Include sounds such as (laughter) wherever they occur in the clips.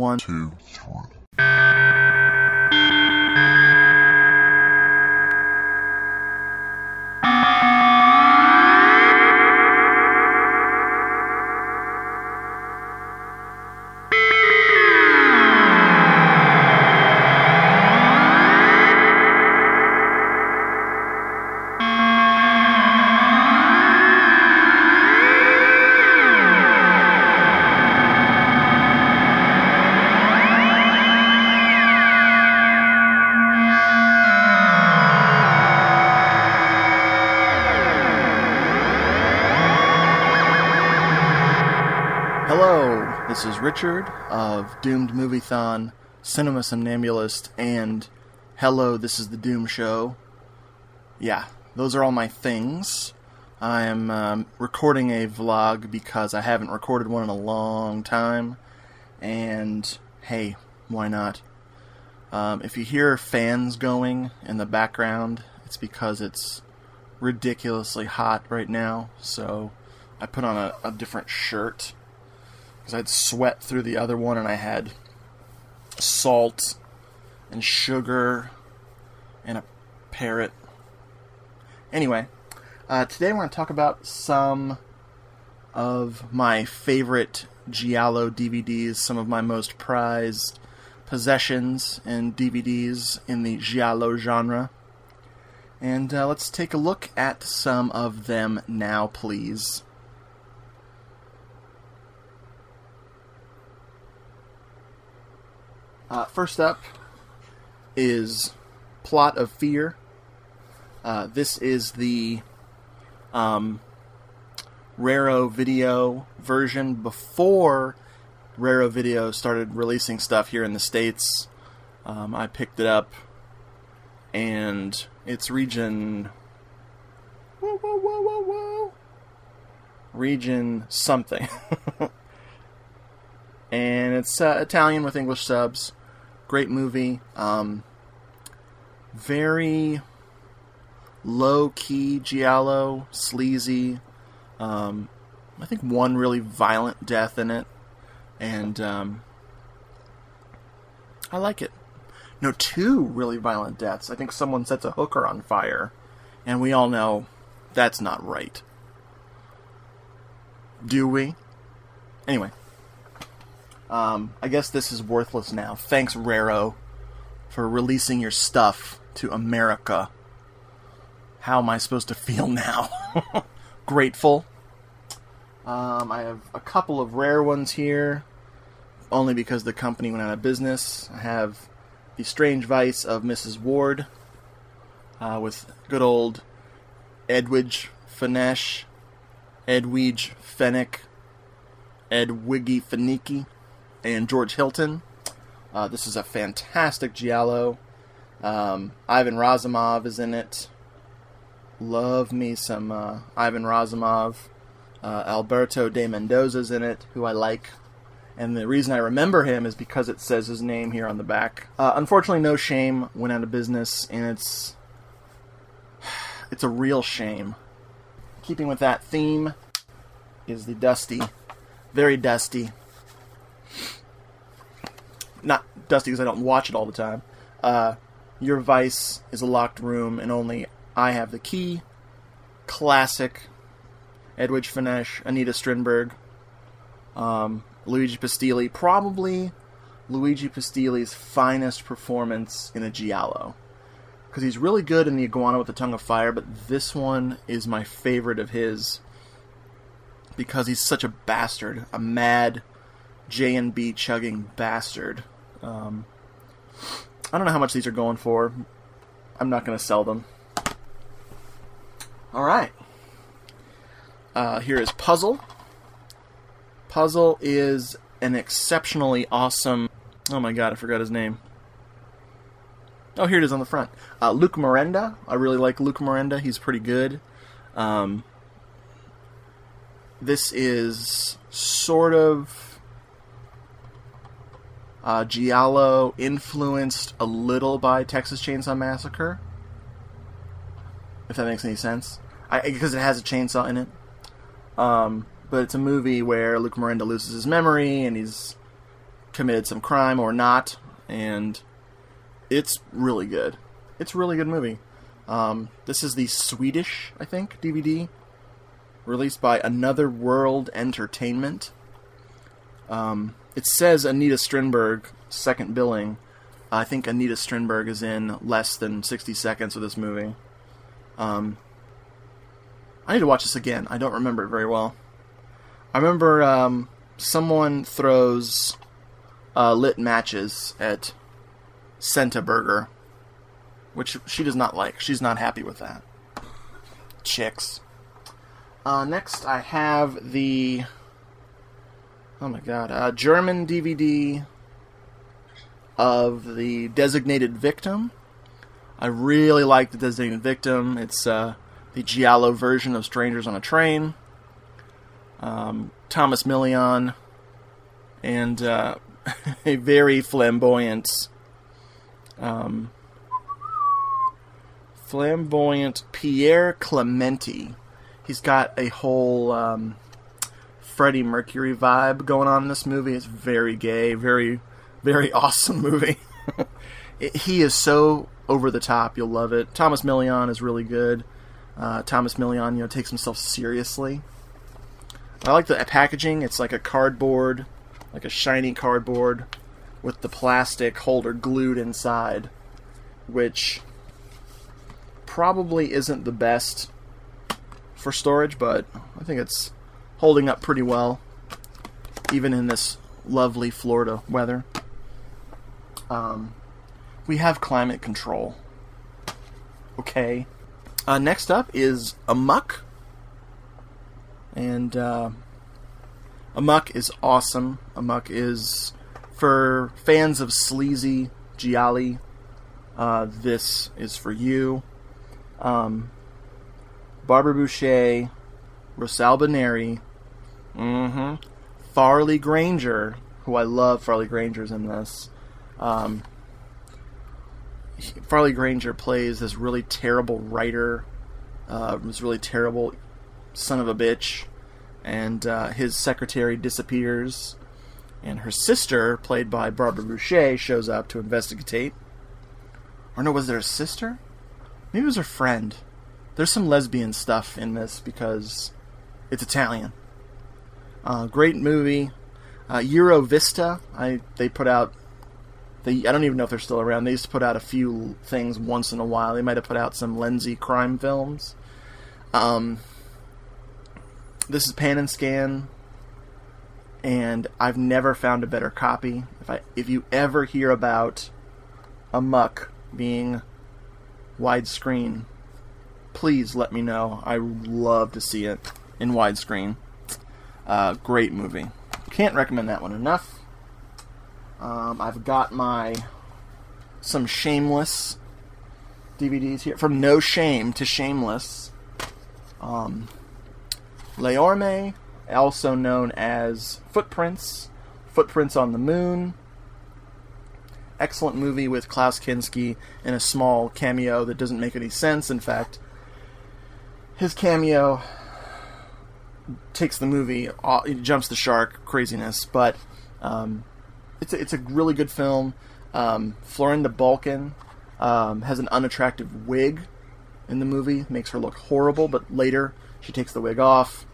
One, two, three. Richard of Doomed Moviethon, Cinema Somnambulist, and Hello, this is the Doom Show. Yeah, those are all my things. I am um, recording a vlog because I haven't recorded one in a long time, and hey, why not? Um, if you hear fans going in the background, it's because it's ridiculously hot right now, so I put on a, a different shirt because I'd sweat through the other one and I had salt and sugar and a parrot. Anyway, uh, today we're going to talk about some of my favorite Giallo DVDs, some of my most prized possessions and DVDs in the Giallo genre. And uh, let's take a look at some of them now, please. Uh, first up is Plot of Fear. Uh, this is the um, Raro Video version before Raro Video started releasing stuff here in the States. Um, I picked it up, and it's region. Whoa, whoa, whoa, whoa, whoa. Region something. (laughs) and it's uh, Italian with English subs. Great movie. Um, very low key giallo, sleazy. Um, I think one really violent death in it, and um, I like it. No, two really violent deaths. I think someone sets a hooker on fire, and we all know that's not right. Do we? Anyway, um, I guess this is worthless now. Thanks, Raro, for releasing your stuff to America. How am I supposed to feel (laughs) now? Grateful. Um, I have a couple of rare ones here, only because the company went out of business. I have The Strange Vice of Mrs. Ward, uh, with good old Edwidge Finesh, Edwidge Fennick, Edwiggy Feniki, and George Hilton. Uh, this is a fantastic Giallo. Um, Ivan Rassimov is in it. Love me some uh, Ivan Rassimov. Uh, Alberto de Mendoza's in it, who I like. And the reason I remember him is because it says his name here on the back. Uh, unfortunately, No Shame went out of business, and it's (sighs) it's a real shame. Keeping with that theme is the dusty, very dusty. Not dusty because I don't watch it all the time. Uh, your vice is a locked room, and only I have the key. Classic. Edwidge Finesh, Anita Strindberg, um, Luigi Pistilli. Probably Luigi Pistilli's finest performance in a Giallo. Because he's really good in The Iguana with the Tongue of Fire, but this one is my favorite of his because he's such a bastard, a mad J and B chugging bastard. Um, I don't know how much these are going for. I'm not going to sell them. All right. Uh, here is Puzzle. Puzzle is an exceptionally awesome. Oh my god, I forgot his name. Oh, here it is on the front. Uh, Luc Merenda. I really like Luc Merenda. He's pretty good. Um, this is sort of uh, Giallo influenced a little by Texas Chainsaw Massacre. If that makes any sense, because it has a chainsaw in it. Um, but it's a movie where Luc Merenda loses his memory and he's committed some crime or not, and it's really good. It's a really good movie. Um, this is the Swedish, I think, DVD released by Another World Entertainment. Um, it says Anita Strindberg second billing. I think Anita Strindberg is in less than 60 seconds of this movie. Um, I need to watch this again. I don't remember it very well. I remember um, someone throws uh, lit matches at Senta Berger, which she does not like. She's not happy with that. Chicks. Uh, next, I have the oh my god, uh, German DVD of the Designated Victim. I really like the Designated Victim. It's uh, the Giallo version of Strangers on a Train. Um, Tomas Milian and uh, (laughs) a very flamboyant, um, flamboyant Pierre Clementi. He's got a whole um, Freddie Mercury vibe going on in this movie. It's very gay, very, very (laughs) awesome movie. (laughs) it, he is so over the top. You'll love it. Tomas Milian is really good. Uh, Tomas Milian, you know, takes himself seriously. I like the packaging. It's like a cardboard, like a shiny cardboard, with the plastic holder glued inside, which probably isn't the best for storage, but I think it's holding up pretty well, even in this lovely Florida weather. Um, we have climate control. Okay. Uh, next up is Amuck. And uh, Amuck is awesome. Amuck is for fans of sleazy gialli. Uh, this is for you. Um, Barbara Bouchet, Rosalba Neri, mm-hmm, Farley Granger, who I love. Farley Granger's in this. Um, Farley Granger plays this really terrible writer, uh, this really terrible son of a bitch, and uh, his secretary disappears, and her sister, played by Barbara Bouchet, shows up to investigate. Or no, was there a sister? Maybe it was her friend. There's some lesbian stuff in this because it's Italian. Uh, great movie. Uh, Eurovista. I they put out. They I don't even know if they're still around. They used to put out a few things once in a while. They might have put out some Lenzi crime films. Um, this is Pan and Scan, and I've never found a better copy. If I if you ever hear about Amuck being widescreen, please let me know. I love to see it in widescreen. Uh, great movie. Can't recommend that one enough. Um, I've got my some Shameless DVDs here from No Shame to Shameless. Um, L'Orme, also known as Footprints, Footprints on the Moon. Excellent movie with Klaus Kinski in a small cameo that doesn't make any sense. In fact, his cameo takes the movie, it jumps the shark craziness, but um, it's a, it's a really good film. Um, Florinda Bolkan um, has an unattractive wig in the movie, makes her look horrible, but later she takes the wig off.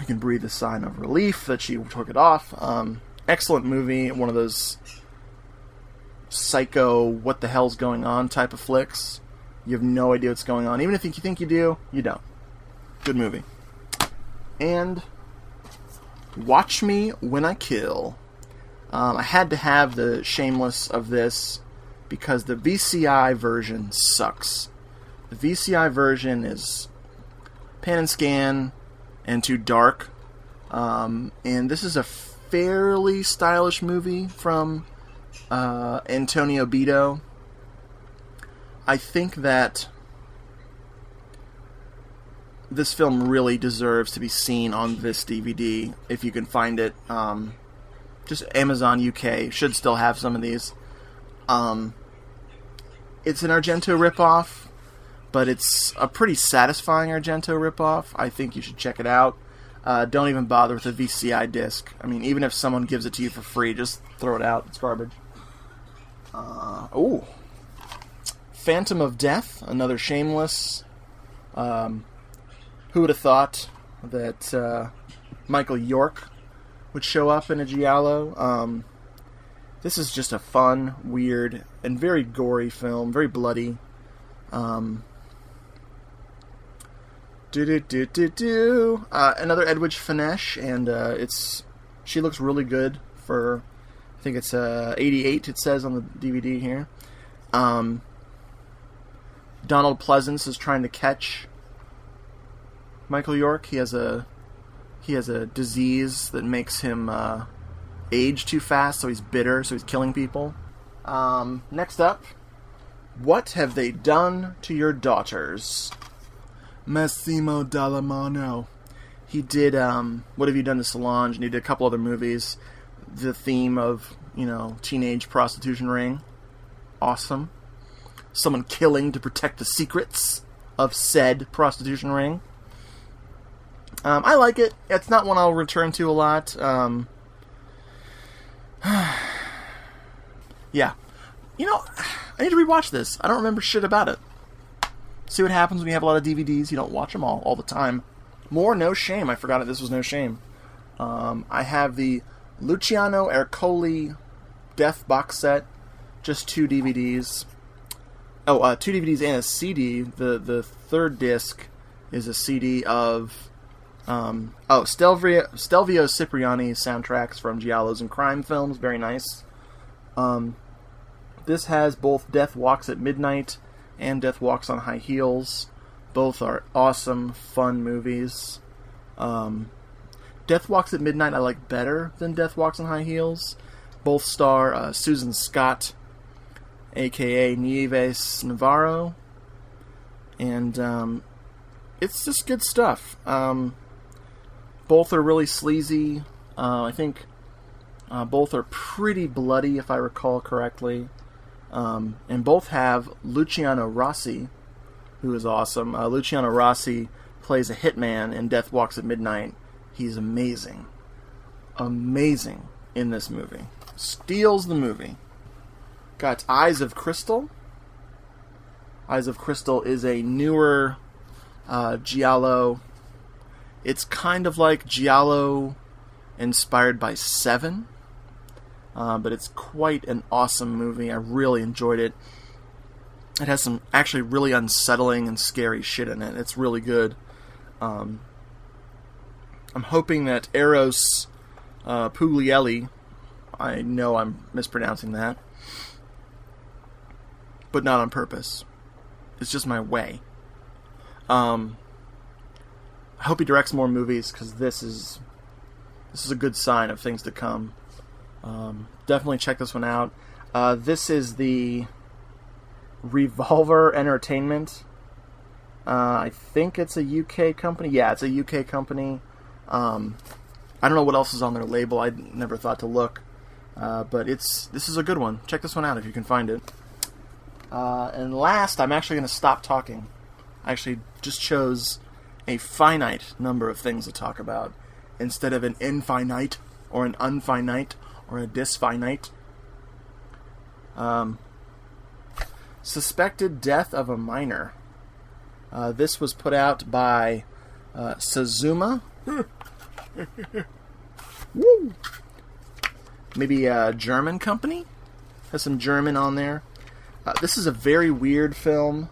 You can breathe a sign of relief that she took it off. Um, excellent movie, one of those psycho, what the hell's going on type of flicks. You have no idea what's going on. Even if you think you do, you don't. Good movie and Watch Me When I Kill. Um, I had to have the Shameless of this because the VCI version sucks. The VCI version is pan and scan and too dark. Um, and this is a fairly stylish movie from uh, Antonio Bido. I think that this film really deserves to be seen on this DVD if you can find it. Um, just Amazon UK should still have some of these. Um, it's an Argento ripoff, but it's a pretty satisfying Argento ripoff. I think you should check it out. uh, don't even bother with a VCI disc. I mean, even if someone gives it to you for free, just throw it out. It's garbage. Uh, ooh. Phantom of Death, another shameless. Um, who would have thought that uh, Michael York would show up in a Giallo? Um, this is just a fun, weird, and very gory film, very bloody. Um, do do do do do. Uh, another Edwidge Fenech, and uh, it's she looks really good for. I think it's uh, 88. It says on the DVD here. Um, Donald Pleasence is trying to catch Michael York. He has a he has a disease that makes him uh, age too fast, so he's bitter, so he's killing people. Um, next up, what have they done to your daughters? Massimo Dallamano. He did um, What Have You Done to Solange, and he did a couple other movies. The theme of, you know, teenage prostitution ring. Awesome. Someone killing to protect the secrets of said prostitution ring. Um, I like it. It's not one I'll return to a lot. Um, (sighs) yeah. You know, I need to rewatch this. I don't remember shit about it. See what happens when you have a lot of DVDs. You don't watch them all all the time. More No Shame. I forgot it. This was No Shame. Um, I have the Luciano Ercoli Death box set. Just two DVDs. Oh, uh, two DVDs and a CD. The the third disc is a CD of um, oh Stelvio, Stelvio Cipriani soundtracks from Giallos and crime films. Very nice. Um, this has both Death Walks at Midnight and Death Walks on High Heels. Both are awesome, fun movies. Um, Death Walks at Midnight I like better than Death Walks on High Heels. Both star uh, Susan Scott, aka Nieves Navarro, and um, it's just good stuff. Um, both are really sleazy. Uh, I think uh, both are pretty bloody, if I recall correctly. Um, and both have Luciano Rossi, who is awesome. Uh, Luciano Rossi plays a hitman in Death Walks at Midnight. He's amazing. Amazing in this movie. Steals the movie. Got Eyes of Crystal. Eyes of Crystal is a newer uh, Giallo. It's kind of like Giallo inspired by Seven uh, but it's quite an awesome movie. I really enjoyed it. It has some actually really unsettling and scary shit in it. It's really good. Um, I'm hoping that Eros uh, Puglielli, I know I'm mispronouncing that, but not on purpose. It's just my way. Um, I hope he directs more movies because this is this is a good sign of things to come. Um, definitely check this one out. Uh, this is the Revolver Entertainment. Uh, I think it's a UK company. Yeah, it's a UK company. Um, I don't know what else is on their label. I never thought to look, uh, but it's this is a good one. Check this one out if you can find it. Uh, and last, I'm actually going to stop talking. I actually just chose a finite number of things to talk about instead of an infinite or an unfinite or a disfinite. Um, suspected death of a minor. Uh, this was put out by uh, Sazuma. (laughs) Woo! Maybe a German company? Has some German on there. Uh, this is a very weird film.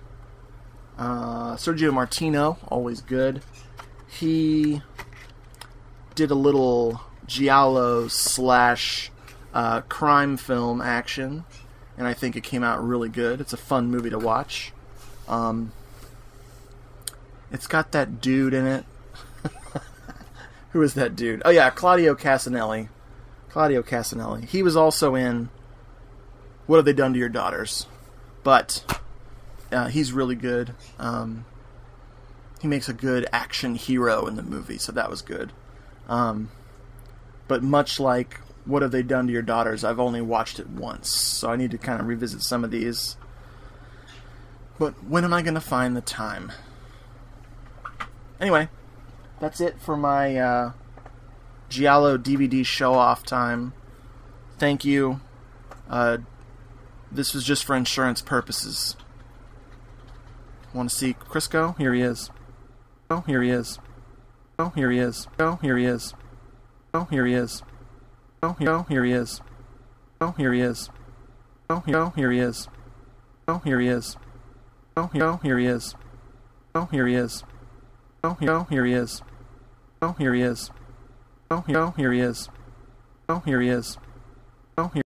Uh, Sergio Martino, always good. He did a little giallo slash uh, crime film action, and I think it came out really good. It's a fun movie to watch. Um, it's got that dude in it. (laughs) Who is that dude? Oh yeah, Claudio Cassinelli. Claudio Cassinelli. He was also in What Have They Done to Your Daughters? But uh, he's really good. Um, he makes a good action hero in the movie, so that was good. Um, but much like What Have They Done to Your Daughters, I've only watched it once, so I need to kind of revisit some of these. But when am I going to find the time? Anyway, that's it for my uh, Giallo DVD show off time. Thank you. Uh, this was just for insurance purposes. Want to see Crisco? Here he is. Oh, here he is. Oh, here he is. Oh, here he is. Oh, here he is. Oh, here, oh, here he is. Oh, here he is. Oh, here, oh, he is. Oh, here he is. Oh, here, oh, he is. Oh, here he is. Oh, here, oh, here he is. Oh, here he is. Oh, here, oh, here he is. Oh, here he is. Oh, here.